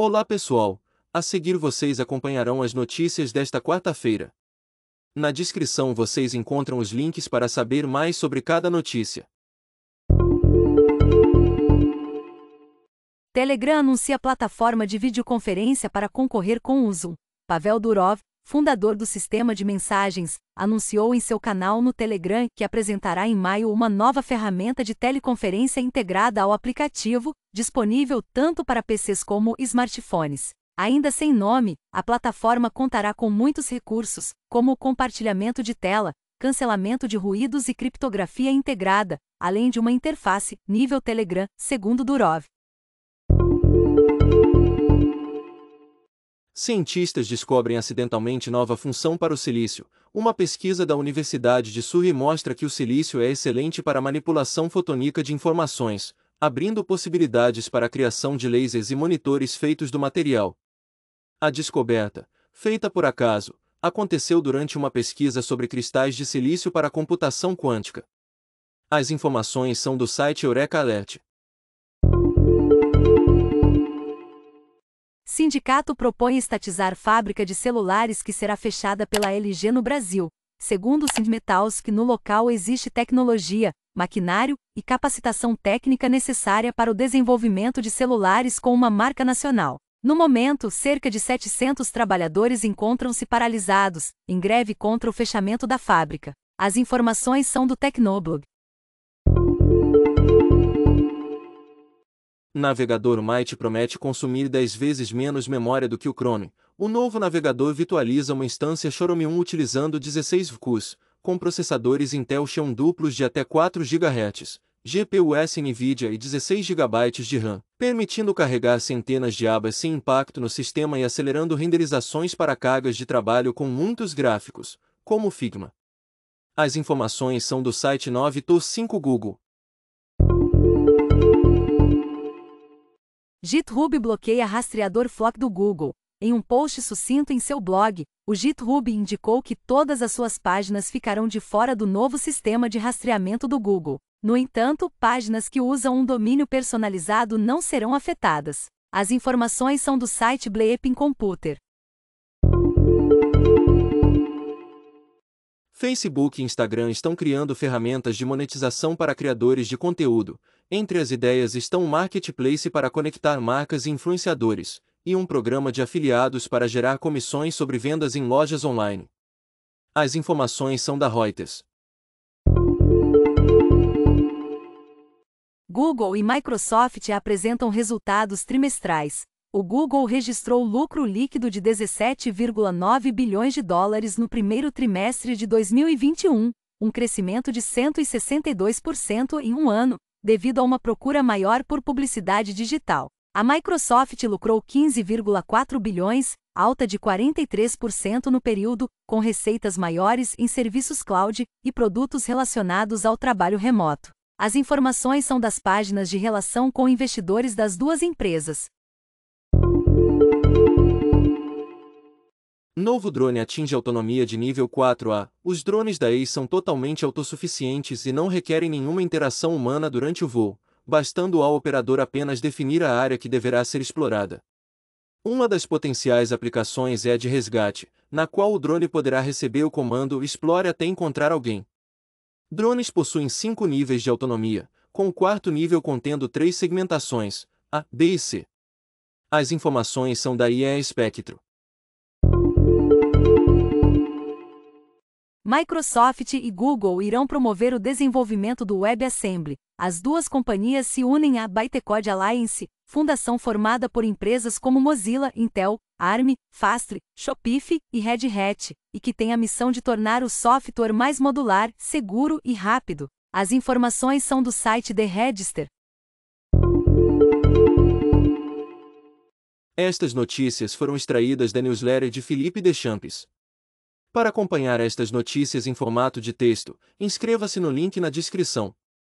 Olá pessoal, a seguir vocês acompanharão as notícias desta quarta-feira. Na descrição vocês encontram os links para saber mais sobre cada notícia. Telegram anuncia plataforma de videoconferência para concorrer com o Zoom. Pavel Durov, fundador do sistema de mensagens, anunciou em seu canal no Telegram que apresentará em maio uma nova ferramenta de teleconferência integrada ao aplicativo, disponível tanto para PCs como smartphones. Ainda sem nome, a plataforma contará com muitos recursos, como o compartilhamento de tela, cancelamento de ruídos e criptografia integrada, além de uma interface nível Telegram, segundo Durov. Cientistas descobrem acidentalmente nova função para o silício. Uma pesquisa da Universidade de Surrey mostra que o silício é excelente para manipulação fotônica de informações, abrindo possibilidades para a criação de lasers e monitores feitos do material. A descoberta, feita por acaso, aconteceu durante uma pesquisa sobre cristais de silício para computação quântica. As informações são do site Eureka Alert. Sindicato propõe estatizar fábrica de celulares que será fechada pela LG no Brasil. Segundo o Sindmetals que no local existe tecnologia, maquinário e capacitação técnica necessária para o desenvolvimento de celulares com uma marca nacional. No momento, cerca de 700 trabalhadores encontram-se paralisados, em greve contra o fechamento da fábrica. As informações são do Tecnoblog. Navegador Might promete consumir 10 vezes menos memória do que o Chrome. O novo navegador virtualiza uma instância Chromium utilizando 16 VCUs, com processadores Intel Xeon duplos de até 4 GHz, GPUs NVIDIA e 16 GB de RAM, permitindo carregar centenas de abas sem impacto no sistema e acelerando renderizações para cargas de trabalho com muitos gráficos, como Figma. As informações são do site 9to5 Google. GitHub bloqueia rastreador Flock do Google. Em um post sucinto em seu blog, o GitHub indicou que todas as suas páginas ficarão de fora do novo sistema de rastreamento do Google. No entanto, páginas que usam um domínio personalizado não serão afetadas. As informações são do site Bleeping Computer. Facebook e Instagram estão criando ferramentas de monetização para criadores de conteúdo. Entre as ideias estão um marketplace para conectar marcas e influenciadores, e um programa de afiliados para gerar comissões sobre vendas em lojas online. As informações são da Reuters. Google e Microsoft apresentam resultados trimestrais o Google registrou lucro líquido de 17,9 bilhões de dólares no primeiro trimestre de 2021, um crescimento de 162% em um ano, devido a uma procura maior por publicidade digital. A Microsoft lucrou 15,4 bilhões, alta de 43% no período, com receitas maiores em serviços cloud e produtos relacionados ao trabalho remoto. As informações são das páginas de relação com investidores das duas empresas. Novo drone atinge autonomia de nível 4A. Os drones da EI são totalmente autossuficientes e não requerem nenhuma interação humana durante o voo, bastando ao operador apenas definir a área que deverá ser explorada. Uma das potenciais aplicações é a de resgate, na qual o drone poderá receber o comando Explore até encontrar alguém. Drones possuem cinco níveis de autonomia, com o quarto nível contendo três segmentações, A, B e C. As informações são da IEA Spectro. Microsoft e Google irão promover o desenvolvimento do WebAssembly. As duas companhias se unem à Bytecode Alliance, fundação formada por empresas como Mozilla, Intel, ARM, Fastly, Shopify e Red Hat, e que tem a missão de tornar o software mais modular, seguro e rápido. As informações são do site The Register. Estas notícias foram extraídas da newsletter de Felipe Deschamps. Para acompanhar estas notícias em formato de texto, inscreva-se no link na descrição.